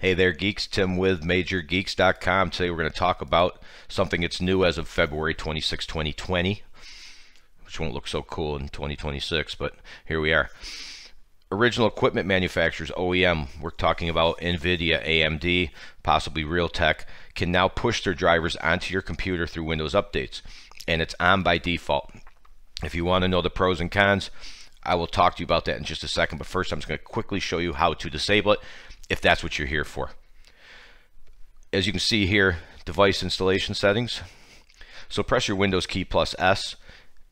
Hey there, geeks. Tim with MajorGeeks.com. Today we're going to talk about something that's new as of February 26, 2020, which won't look so cool in 2026, but here we are. Original equipment manufacturers, OEM, we're talking about NVIDIA, AMD, possibly Realtek, can now push their drivers onto your computer through Windows updates, and it's on by default. If you want to know the pros and cons, I will talk to you about that in just a second, but first I'm just going to quickly show you how to disable it if that's what you're here for. As you can see here, device installation settings. So press your Windows key plus S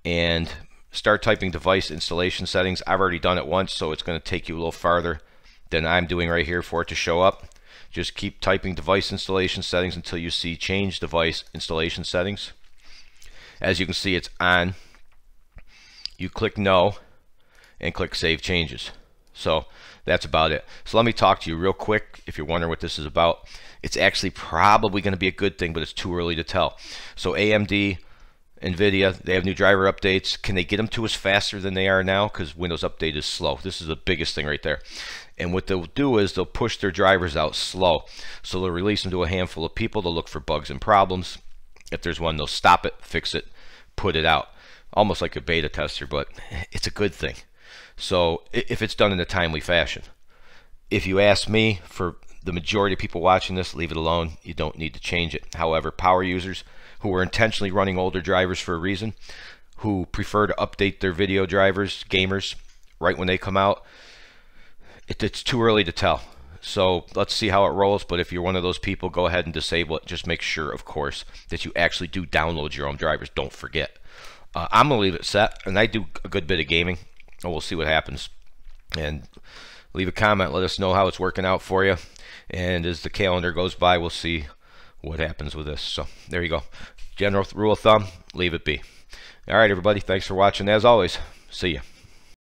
and start typing device installation settings. I've already done it once, so it's going to take you a little farther than I'm doing right here for it to show up. Just keep typing device installation settings until you see change device installation settings. As you can see, it's on. You click no and click save changes. So that's about it. So let me talk to you real quick if you're wondering what this is about. It's actually probably going to be a good thing, but it's too early to tell. So AMD, NVIDIA, they have new driver updates. Can they get them to us faster than they are now? Because Windows Update is slow. This is the biggest thing right there. And what they'll do is they'll push their drivers out slow. So they'll release them to a handful of people. They'll look for bugs and problems. If there's one, they'll stop it, fix it, put it out. Almost like a beta tester, but it's a good thing. So if it's done in a timely fashion. If you ask me, for the majority of people watching this, leave it alone. You don't need to change it. However, power users who are intentionally running older drivers for a reason, who prefer to update their video drivers, gamers, right when they come out, it, it's too early to tell. So let's see how it rolls. But if you're one of those people, go ahead and disable it. Just make sure, of course, that you actually do download your own drivers. Don't forget. Uh, I'm going to leave it set, and I do a good bit of gaming we'll see what happens. And leave a comment. Let us know how it's working out for you. And as the calendar goes by, we'll see what happens with this. So there you go. General rule of thumb, leave it be. All right, everybody. Thanks for watching. As always, see you.